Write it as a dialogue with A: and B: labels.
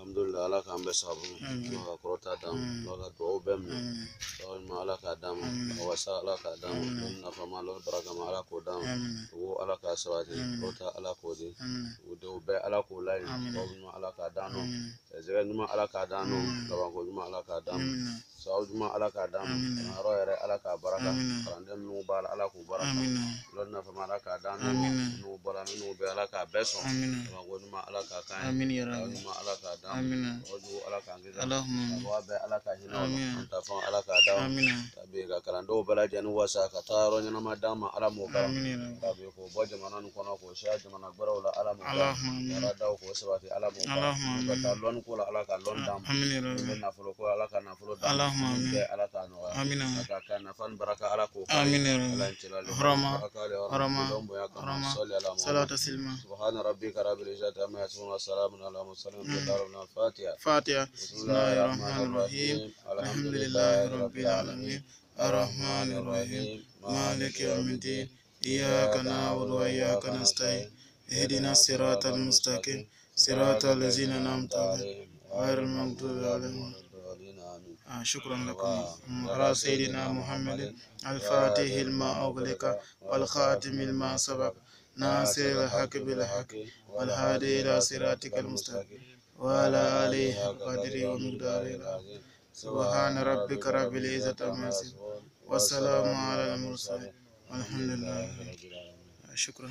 A: alhamdulillah ala k'an bɛɛ sababu
B: Amin.
A: ala ka kɔrɔta d'an ma
B: Amin.
A: ala ka dugawu bɛɛ minɛ
B: Amin.
A: sababu ɲuman ala k'a d'an ma
B: Amin.
A: a wasa ala k'a d'an ma
B: Amin.
A: lɔnni nafama lɔnni barakama ala k'o d'an ma
B: Amin.
A: wo ala k'a sabati
B: Amin.
A: kɔrɔta ala k'o di
B: Amin.
A: o denw bɛɛ ala k'o layi
B: Amin.
A: sababu ɲuman ala k'a d'an ma
B: Amin.
A: sɛgɛ ɲuman ala k'a d'an ma
B: Amin.
A: labanko ɲuman ala k'a d'an ma
B: Amin.
A: sababu ɲuman ala k'a d'an ma
B: Amin.
A: kalanyɔrɔ yɛrɛ ala k'a baraka
B: Amin.
A: kalanden minnu b'a la ala k'u baraka
B: Amin.
A: lɔnni nafama ala k'a d'an ma minnu bɔra minnu bɛ ala k'a bɛɛ sɔn labanko ɲuman ala k'a kan ye
B: Rabbi.
A: ɲuman ala k'a d'an ma
B: Amin.
A: wajugu ala k'an kisi. Kabawa bɛɛ ala ka hinɛ o la an ta fɛn ala k'a d'a ma
B: Amin.
A: kabi ka kalandenw bɛɛ lajɛlen wasa ka taa yɔrɔ ɲɛnama d'an ma ala m'o
B: Rabbi.
A: kabi k'o bɔ jamana nin kɔnɔ k'o siya jamana gbɛrɛw la ala m'o
B: Allahumma.
A: ala daw k'o sabati ala m'o
B: Allahumma.
A: ka taa lɔnni ko la ala ka lɔnni d'an ma
B: Rabbi.
A: nafolo ko la ala ka nafolo d'an ma
B: Allahumma
A: min
B: amin.
A: bɛ ala k'a nɔgɔya ka kɛ nafa ni baraka ala k'o
B: ya
A: ala in cɛla le Bonya kama
B: Hurama.
A: sɔli ala muhammad
B: Salatu silma.
A: سبحان ربك رب العزة عما يصفون وسلام على المرسلين. والحمد الفاتحة
B: Fatiha.
A: بسم
B: الله الرحمن الرحيم. الحمد لله رب العالمين. الرحمن الرحيم. مالك يوم الدين. إياك نعبد وإياك نستعين. اهدنا الصراط المستقيم. صراط الذين أنعمت عليهم. غير المغضوب عليهم. شكرا لكم. على سيدنا محمد الفاتح الماء أغلق والخاتم الماء سبق. ناصر الحق بالحق والهادي إلى صراطك المستقيم. وعلى آله حق قدره ومقداره. العظيم سبحان ربك رب العزة عما يصفون والسلام على المرسلين. والحمد لله شكرا.